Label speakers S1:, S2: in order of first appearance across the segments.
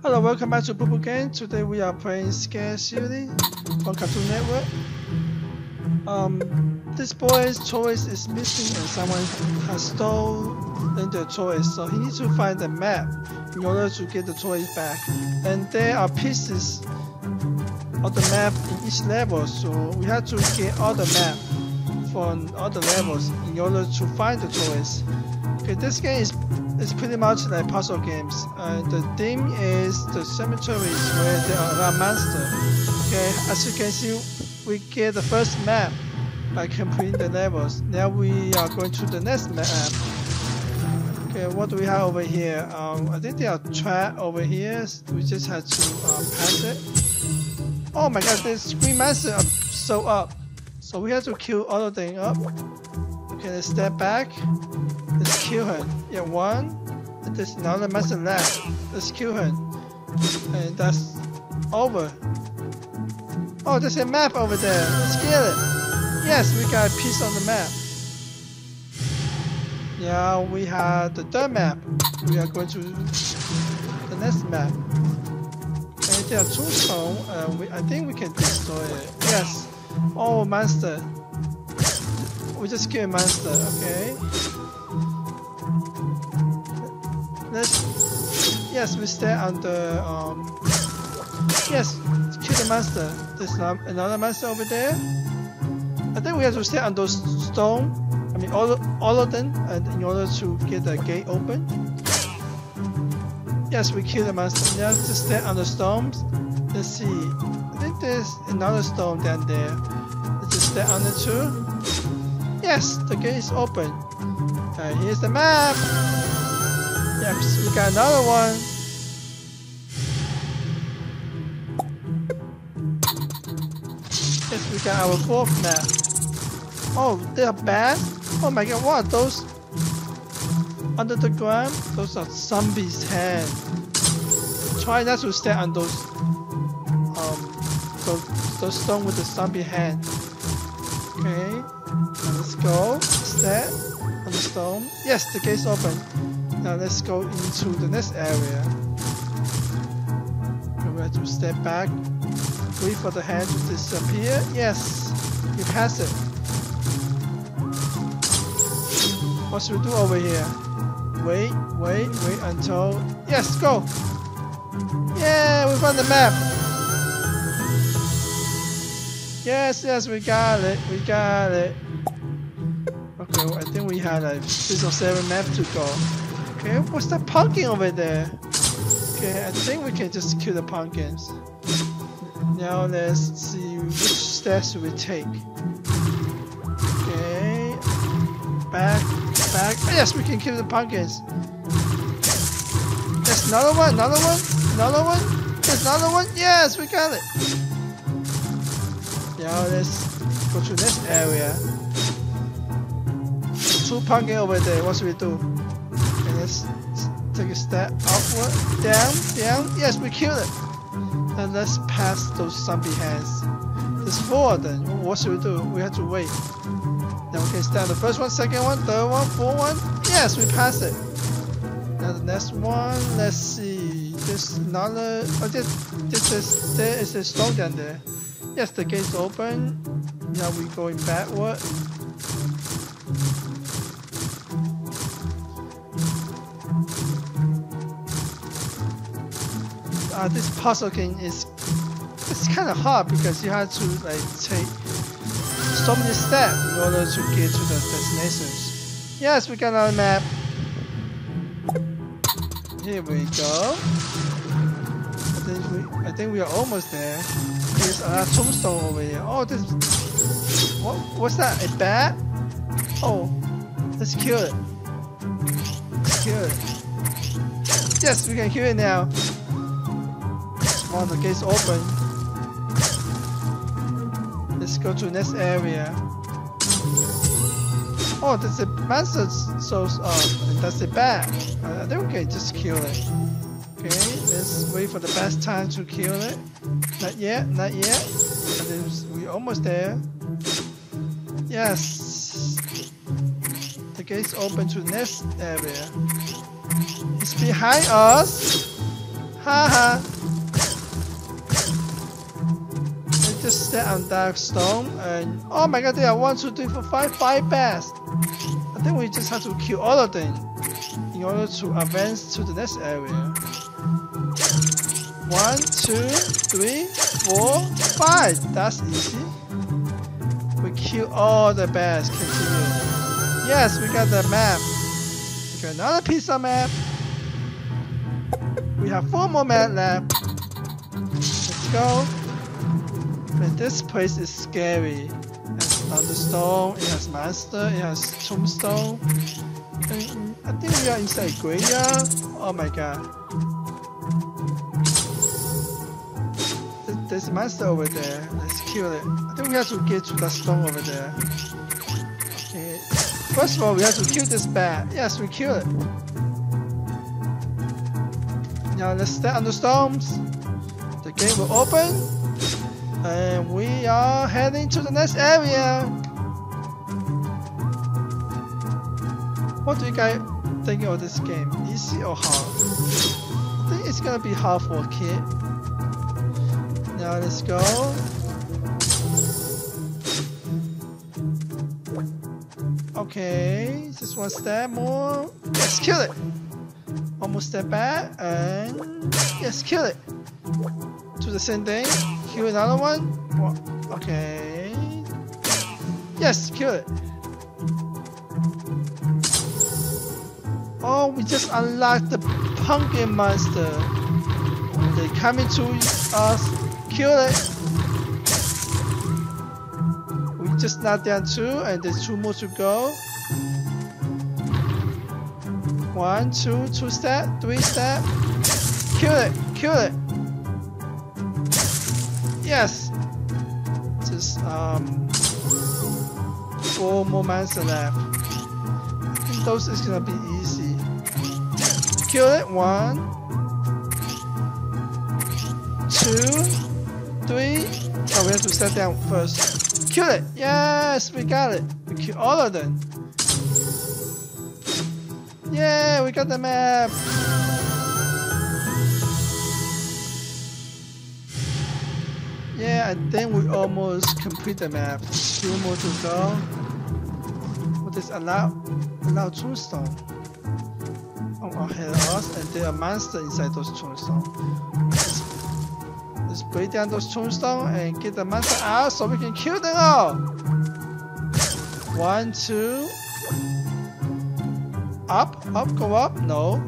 S1: Hello, welcome back to Pupu Game. Today we are playing Scared Silly on Cartoon Network. Um, this boy's toys is missing and someone has stolen the toys, so he needs to find the map in order to get the toys back. And there are pieces of the map in each level, so we have to get all the map from all the levels in order to find the toys. Okay, this game is it's pretty much like puzzle games. Uh, the theme is the cemeteries where there are monsters. Okay, as you can see, we get the first map by completing the levels. Now we are going to the next map. Okay, what do we have over here? Um, I think there are trap over here. We just have to um, pass it. Oh my god, this green monster are so up. So we have to kill all of them up. Okay, let's step back. Kill her. Yeah, one. There's another monster left. Let's kill her. And that's over. Oh, there's a map over there. Let's kill it. Yes, we got a piece on the map. Yeah, we have the third map. We are going to the next map. And there are two stone. Uh, we, I think we can destroy it. Yes. Oh, monster. We just kill a monster, okay? Let's yes, we stay on the um yes, kill the monster. There's another monster over there. I think we have to stay on those stone. I mean all all of them, and in order to get the gate open. Yes, we kill the monster. Now just stay on the stones. Let's see. I think there's another stone down there. Let's just stay on it too. Yes, the gate is open. And here's the map. Yep, we got another one. Yes, we got our fourth map. Oh, they are bad? Oh my god, what are those? Under the ground? Those are zombies' head. Try not to stay on those um those, those stone with the zombie head. Okay. Let's go. Step on the stone. Yes, the gate's open. Now let's go into the next area. We have to step back. Wait for the hand to disappear. Yes, you pass it. What should we do over here? Wait, wait, wait until... Yes, go! Yeah, we found the map! Yes, yes, we got it, we got it. Okay, well, I think we had a six or seven maps to go. Okay, what's that pumpkin over there? Okay, I think we can just kill the pumpkins. Now let's see which steps we take. Okay, back, back. Oh, yes, we can kill the pumpkins. There's another one, another one, another one. There's another one. Yes, we got it. Now let's go to this area. Two pumpkin over there. What should we do? Take a step upward, down, down. Yes, we killed it. And let's pass those zombie hands. There's four of them. What should we do? We have to wait. Now we can stand the first one, second one, third one, fourth one. Yes, we pass it. Now the next one. Let's see. There's another. Oh, this, this is there is a stone down there. Yes, the gate's open. Now we're going backward. Uh, this puzzle game is it's kind of hard because you have to like take so many steps in order to get to the destinations. Yes, we got our map. Here we go. I think we, I think we are almost there. There's a tombstone over here. Oh, this. What? What's that? A bat? Oh, let's kill it. Let's kill it. Yes, we can kill it now. Oh, the gate's open. Let's go to next area. Oh, there's a monster so uh, that's a bat. Uh, can just kill it. Okay, let's wait for the best time to kill it. Not yet, not yet. We're almost there. Yes. The gate's open to next area. It's behind us. Haha. On that stone and oh my god, there are one, two, three, four, five, five bears. I think we just have to kill all of them in order to advance to the next area. One, two, three, four, five. That's easy. We kill all the bears. Continue. Yes, we got the map. We got another piece of map. We have four more map left. Let's go. Man, this place is scary. It has thunderstorm, it has monster, it has tombstone. I think we are inside a graveyard. Oh my god. There's a monster over there. Let's kill it. I think we have to get to that stone over there. Okay. First of all, we have to kill this bat. Yes, we kill it. Now let's stand on the storms. The gate will open. And we are heading to the next area. What do you guys think of this game? Easy or hard? I think it's gonna be hard for a kid. Now let's go. Okay, just one step more. Let's kill it. Almost step back and yes, kill it. Do the same thing. Kill another one. Okay. Yes, kill it. Oh, we just unlocked the pumpkin monster. They coming to us. Kill it. We just knocked down two, and there's two more to go. One, two, two step, three step. Kill it, kill it. Yes. Just um four more monster left. I think those is gonna be easy. Kill it. One, two, three. Oh, we have to set down first. Kill it. Yes, we got it. We kill all of them. Yeah, we got the map! Yeah, I think we almost complete the map. Two more to go. What is allow allow tombstone? Oh, ahead of us, and there are monsters inside those tombstones. Let's, let's break down those tombstones and get the monster out so we can kill them all. One, two, up, up, go up. No.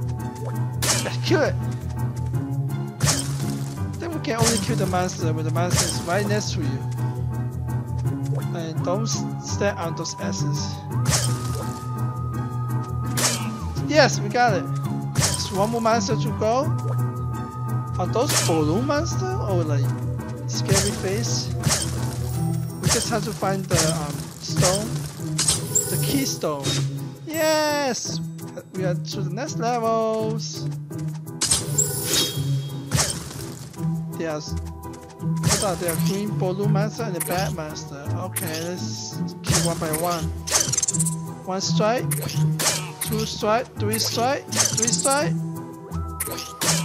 S1: Let's kill it. Can only kill the monster when the monster is right next to you. And don't step on those S's. Yes, we got it. There's one more monster to go. Are those balloon monster or like scary face? We just have to find the um, stone, the keystone. Yes! We are to the next levels. There's what are there? Green balloon master and the bat master. Okay, let's kill one by one. One strike, two strike, three strike, three strike,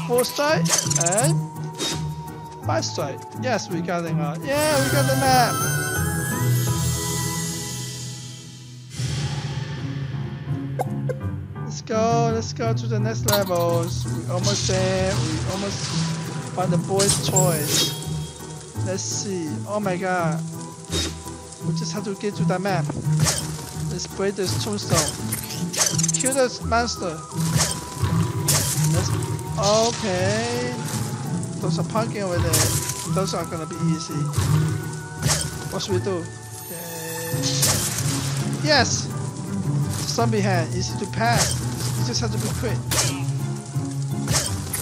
S1: four strike, and five strike. Yes, we got it out. Yeah, we got the map. Let's go, let's go to the next levels. We almost there. We almost found the boy's toys. Let's see. Oh my god. We just have to get to the map. Let's break this tombstone. Kill this monster. Let's okay. Those are pumpkin over there. Those are gonna be easy. What should we do? Okay. Yes! Zombie hand, easy to pass. You just have to be quick.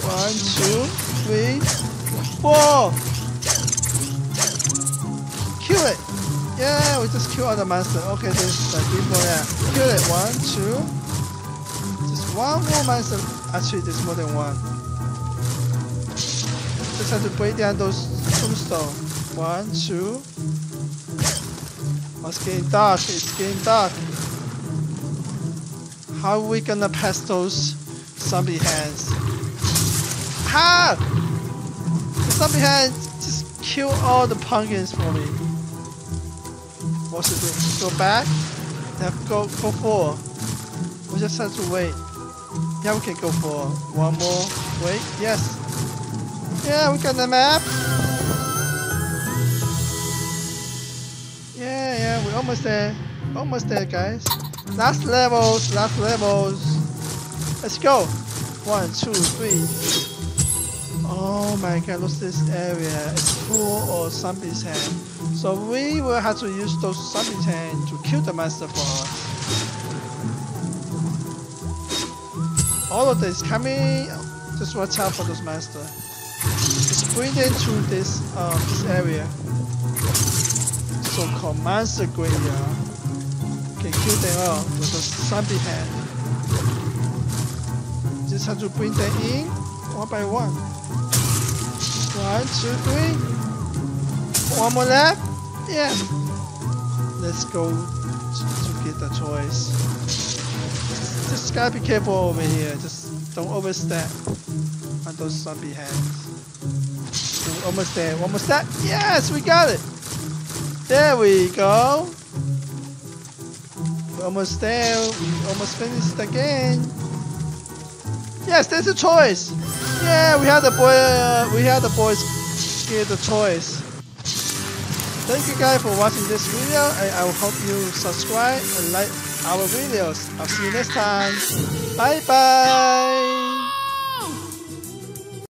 S1: One, two, three, four! Kill it! Yeah, we just kill all the monster. Okay, there's like more there. Kill it. One, two. Just one more monster. Actually, there's more than one. Just have to break down those tombstones. One, two. Oh, it's getting dark. It's getting dark. How are we gonna pass those zombie hands? Aha! Zombie hand just kill all the pumpkins for me. What's it doing? Go back? Yeah, go go forward. We just have to wait. Yeah, we can go for one more. Wait, yes. Yeah, we got the map. Yeah, yeah, we're almost there. Almost there, guys. Last levels, last levels. Let's go. One, two, three. Oh my god, look this area. It's full of zombies hand. So we will have to use those zombies hand to kill the monster for us. All of this coming. Just watch out for those. Just bring them to this um this area. So-called monster graveyard. Can kill them all with a zombie hand. Just have to bring them in one by one. One, two, three. One more left. Yeah. Let's go to, get the toys. Just gotta be careful over here. Just don't overstep on those zombie hands. Almost there. One more step. Yes, we got it. There we go. We're almost there. We almost finished the game. Yes, there's a choice. Yeah, we had the boy. Uh, we had the boys get the choice. Thank you guys for watching this video, and I hope you subscribe and like our videos. I'll see you next time. Bye bye.